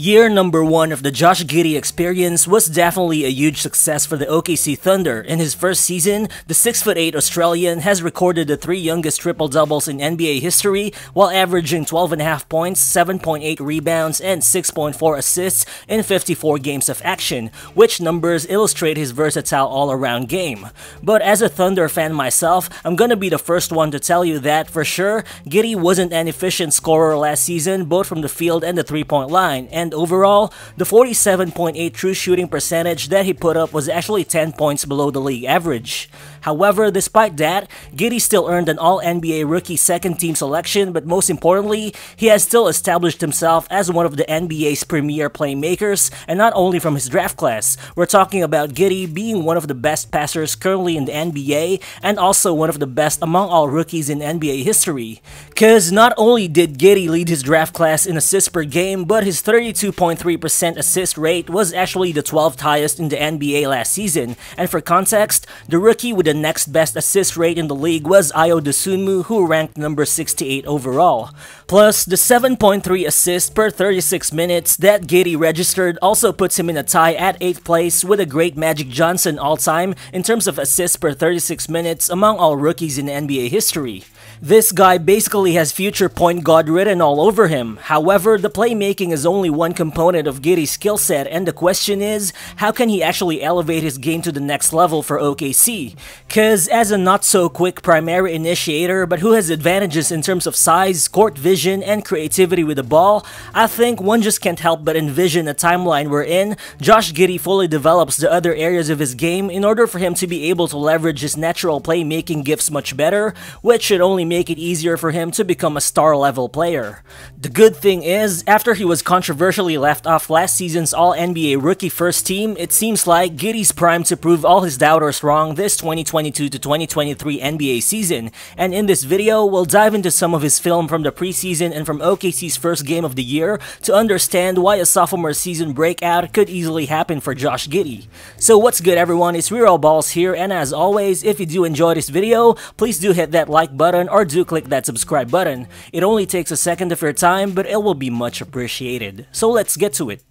Year number one of the Josh Giddey experience was definitely a huge success for the OKC Thunder. In his first season, the 6'8 Australian has recorded the three youngest triple doubles in NBA history while averaging 12.5 points, 7.8 rebounds, and 6.4 assists in 54 games of action, which numbers illustrate his versatile all around game. But as a Thunder fan myself, I'm gonna be the first one to tell you that for sure, Giddey wasn't an efficient scorer last season, both from the field and the three point line. And and overall, the 47.8 true shooting percentage that he put up was actually 10 points below the league average. However, despite that, Giddey still earned an All-NBA Rookie second team selection, but most importantly, he has still established himself as one of the NBA's premier playmakers, and not only from his draft class. We're talking about Giddey being one of the best passers currently in the NBA, and also one of the best among all rookies in NBA history. Cause not only did Giddey lead his draft class in assists per game, but his 32.3% assist rate was actually the 12th highest in the NBA last season, and for context, the rookie with the next best assist rate in the league was Ayo Dosunmu who ranked number 68 overall. Plus, the 7.3 assists per 36 minutes that Giddey registered also puts him in a tie at 8th place with a great Magic Johnson all-time in terms of assists per 36 minutes among all rookies in NBA history. This guy basically has future point guard written all over him. However, the playmaking is only one component of Giddey's skill set and the question is, how can he actually elevate his game to the next level for OKC? Cause as a not so quick primary initiator but who has advantages in terms of size, court vision, and creativity with the ball, I think one just can't help but envision a timeline wherein Josh Giddey fully develops the other areas of his game in order for him to be able to leverage his natural playmaking gifts much better, which should only make it easier for him to become a star level player. The good thing is, after he was controversially left off last season's All NBA rookie first team, it seems like Giddey's primed to prove all his doubters wrong this 2022 to 2023 NBA season, and in this video, we'll dive into some of his film from the preseason and from OKC's first game of the year to understand why a sophomore season breakout could easily happen for Josh Giddey. So what's good everyone, it's Riro Balls here, and as always, if you do enjoy this video, please do hit that like button or or do click that subscribe button. It only takes a second of your time, but it will be much appreciated. So let's get to it.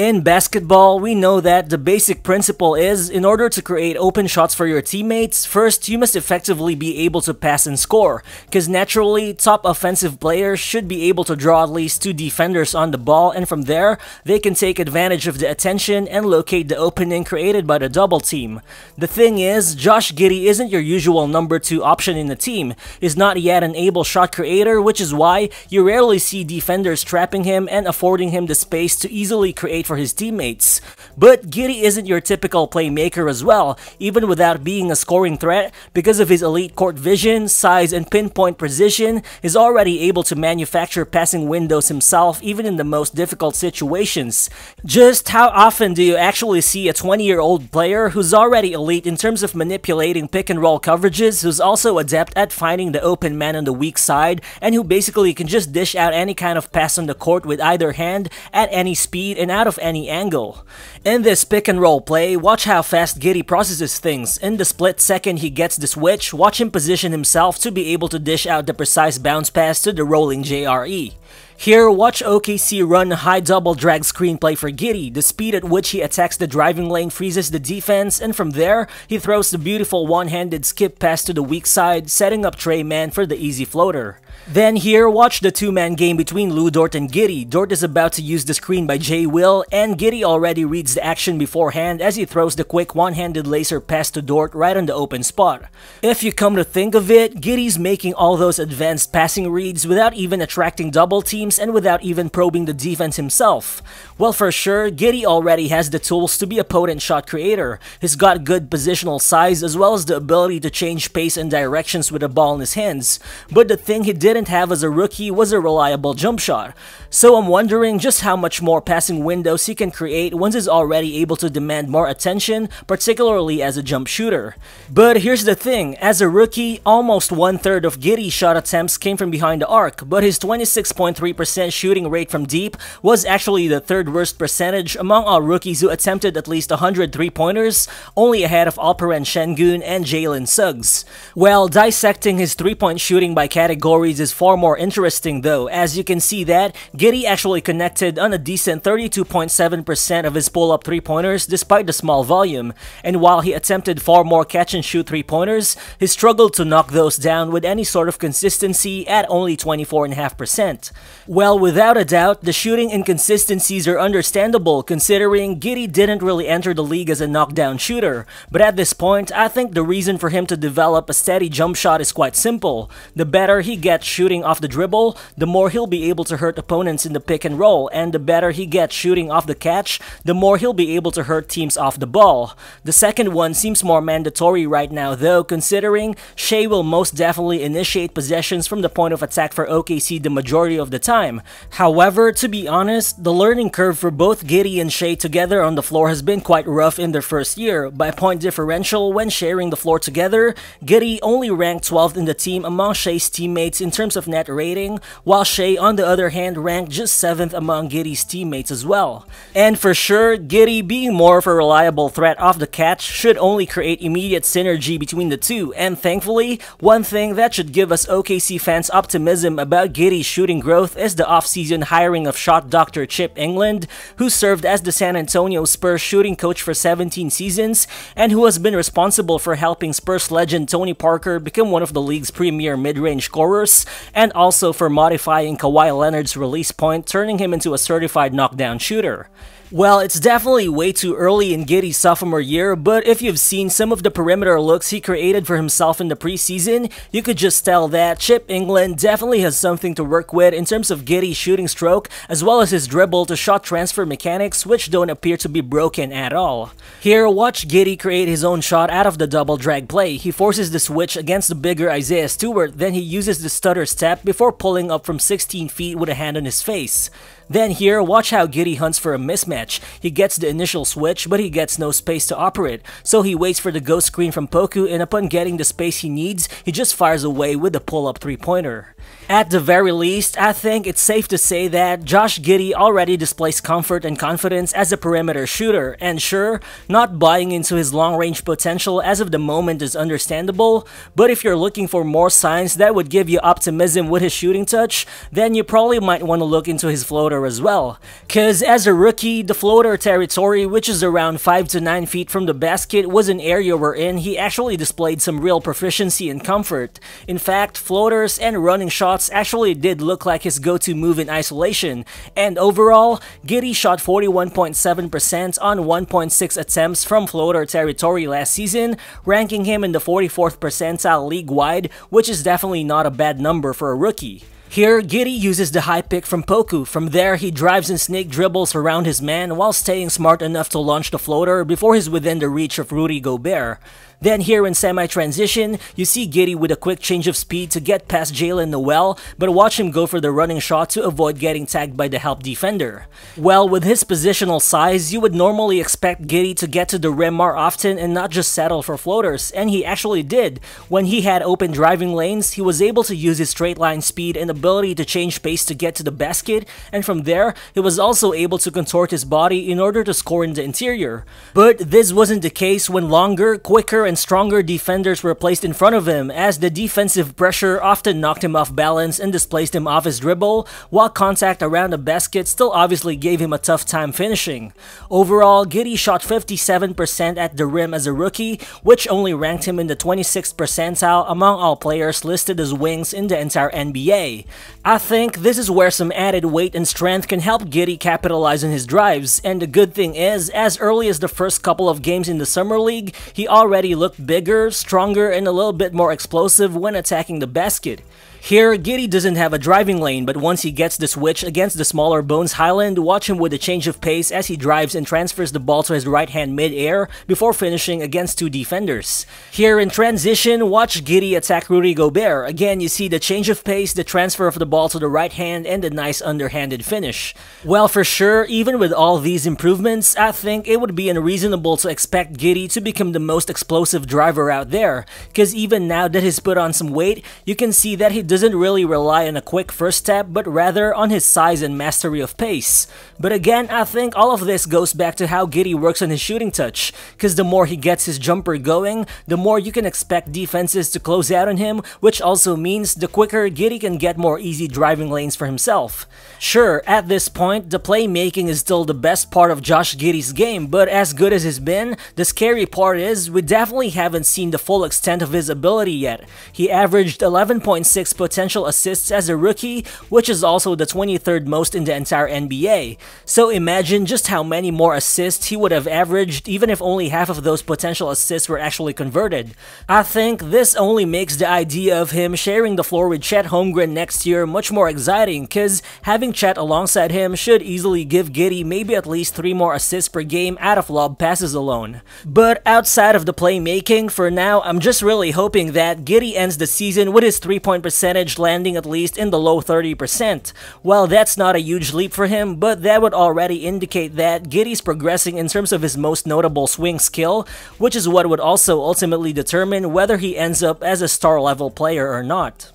In basketball, we know that the basic principle is, in order to create open shots for your teammates, first you must effectively be able to pass and score, because naturally, top offensive players should be able to draw at least two defenders on the ball, and from there, they can take advantage of the attention and locate the opening created by the double team. The thing is, Josh Giddey isn't your usual number 2 option in the team, is not yet an able shot creator, which is why you rarely see defenders trapping him and affording him the space to easily create for his teammates. But Giddey isn't your typical playmaker as well, even without being a scoring threat, because of his elite court vision, size, and pinpoint precision, is already able to manufacture passing windows himself even in the most difficult situations. Just how often do you actually see a 20-year-old player who's already elite in terms of manipulating pick and roll coverages, who's also adept at finding the open man on the weak side, and who basically can just dish out any kind of pass on the court with either hand at any speed and out of any angle. In this pick and roll play, watch how fast Giddey processes things. In the split second he gets the switch, watch him position himself to be able to dish out the precise bounce pass to the rolling JRE. Here, watch OKC run high double drag screenplay for Giddey. The speed at which he attacks the driving lane freezes the defense, and from there, he throws the beautiful one-handed skip pass to the weak side, setting up Tre Mann for the easy floater. Then here, watch the two-man game between Lu Dort and Giddey. Dort is about to use the screen by Jay Will, and Giddey already reads the action beforehand as he throws the quick one-handed laser pass to Dort right on the open spot. If you come to think of it, Giddey's making all those advanced passing reads without even attracting double teams and without even probing the defense himself. Well, for sure, Giddey already has the tools to be a potent shot creator. He's got good positional size as well as the ability to change pace and directions with the ball in his hands. But the thing he did didn't have as a rookie was a reliable jump shot. So I'm wondering just how much more passing windows he can create once he's already able to demand more attention, particularly as a jump shooter. But here's the thing, as a rookie, almost one-third of Giddey's shot attempts came from behind the arc, but his 26.3% shooting rate from deep was actually the third worst percentage among all rookies who attempted at least 100 three-pointers, only ahead of Alperen Sengun and Jalen Suggs. Well, dissecting his three-point shooting by categories is far more interesting though, as you can see that Giddey actually connected on a decent 32.7% of his pull-up three-pointers despite the small volume, and while he attempted far more catch-and-shoot three-pointers, he struggled to knock those down with any sort of consistency at only 24.5%. Well, without a doubt, the shooting inconsistencies are understandable considering Giddey didn't really enter the league as a knockdown shooter, but at this point, I think the reason for him to develop a steady jump shot is quite simple. The better he gets shooting off the dribble, the more he'll be able to hurt opponents in the pick and roll, and the better he gets shooting off the catch, the more he'll be able to hurt teams off the ball. The second one seems more mandatory right now though, considering Shai will most definitely initiate possessions from the point of attack for OKC the majority of the time. However, to be honest, the learning curve for both Giddey and Shai together on the floor has been quite rough in their first year. By point differential, when sharing the floor together, Giddey only ranked 12th in the team among Shai's teammates in terms of net rating, while Shai on the other hand ranked just 7th among Giddey's teammates as well. And for sure, Giddey being more of a reliable threat off the catch should only create immediate synergy between the two, and thankfully, one thing that should give us OKC fans optimism about Giddey's shooting growth is the offseason hiring of shot doctor Chip Engelland, who served as the San Antonio Spurs shooting coach for 17 seasons, and who has been responsible for helping Spurs legend Tony Parker become one of the league's premier mid-range scorers, and also for modifying Kawhi Leonard's release point, turning him into a certified knockdown shooter. Well, it's definitely way too early in Giddey's sophomore year, but if you've seen some of the perimeter looks he created for himself in the preseason, you could just tell that Chip Engelland definitely has something to work with in terms of Giddey's shooting stroke, as well as his dribble to shot transfer mechanics, which don't appear to be broken at all. Here, watch Giddey create his own shot out of the double drag play. He forces the switch against the bigger Isaiah Stewart, then he uses the stutter step before pulling up from 16 feet with a hand on his face. Then here, watch how Giddey hunts for a mismatch. He gets the initial switch, but he gets no space to operate, so he waits for the ghost screen from Poku and upon getting the space he needs, he just fires away with a pull-up three-pointer. At the very least, I think it's safe to say that Josh Giddey already displays comfort and confidence as a perimeter shooter, and sure, not buying into his long-range potential as of the moment is understandable, but if you're looking for more signs that would give you optimism with his shooting touch, then you probably might want to look into his floater as well. Cause as a rookie, the floater territory, which is around 5 to 9 feet from the basket, was an area wherein he actually displayed some real proficiency and comfort. In fact, floaters and running shots actually did look like his go-to move in isolation, and overall, Giddey shot 41.7% on 1.6 attempts from floater territory last season, ranking him in the 44th percentile league-wide, which is definitely not a bad number for a rookie. Here, Giddey uses the high pick from Poku. From there, he drives and snake dribbles around his man while staying smart enough to launch the floater before he's within the reach of Rudy Gobert. Then here in semi-transition, you see Giddey with a quick change of speed to get past Jaylen Nowell, but watch him go for the running shot to avoid getting tagged by the help defender. Well, with his positional size, you would normally expect Giddey to get to the rim more often and not just settle for floaters, and he actually did. When he had open driving lanes, he was able to use his straight line speed and ability to change pace to get to the basket, and from there, he was also able to contort his body in order to score in the interior. But this wasn't the case when longer, quicker, and stronger defenders were placed in front of him as the defensive pressure often knocked him off balance and displaced him off his dribble, while contact around the basket still obviously gave him a tough time finishing. Overall, Giddey shot 57% at the rim as a rookie, which only ranked him in the 26th percentile among all players listed as wings in the entire NBA. I think this is where some added weight and strength can help Giddey capitalize on his drives, and the good thing is, as early as the first couple of games in the Summer League, he already looked bigger, stronger, and a little bit more explosive when attacking the basket. Here, Giddey doesn't have a driving lane, but once he gets the switch against the smaller Bones Hyland, watch him with a change of pace as he drives and transfers the ball to his right hand mid-air before finishing against two defenders. Here in transition, watch Giddey attack Rudy Gobert. Again, you see the change of pace, the transfer of the ball to the right hand, and the nice underhanded finish. Well, for sure, even with all these improvements, I think it would be unreasonable to expect Giddey to become the most explosive driver out there, because even now that he's put on some weight, you can see that he doesn't really rely on a quick first step, but rather on his size and mastery of pace. But again, I think all of this goes back to how Giddey works on his shooting touch, cause the more he gets his jumper going, the more you can expect defenses to close out on him, which also means the quicker Giddey can get more easy driving lanes for himself. Sure, at this point, the playmaking is still the best part of Josh Giddey's game, but as good as he's been, the scary part is we definitely haven't seen the full extent of his ability yet. He averaged 11.6 potential assists as a rookie, which is also the 23rd most in the entire NBA. So imagine just how many more assists he would have averaged even if only half of those potential assists were actually converted. I think this only makes the idea of him sharing the floor with Chet Holmgren next year much more exciting cause having Chet alongside him should easily give Giddey maybe at least 3 more assists per game out of lob passes alone. But outside of the playmaking, for now I'm just really hoping that Giddey ends the season with his 3-point percentage landing at least in the low 30%. While that's not a huge leap for him, but that would already indicate that Giddey's progressing in terms of his most notable swing skill, which is what would also ultimately determine whether he ends up as a star level player or not.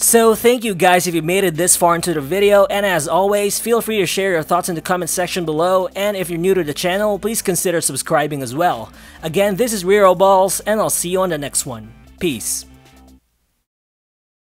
So thank you guys if you made it this far into the video, and as always, feel free to share your thoughts in the comment section below, and if you're new to the channel, please consider subscribing as well. Again, this is Riro Balls, and I'll see you on the next one. Peace.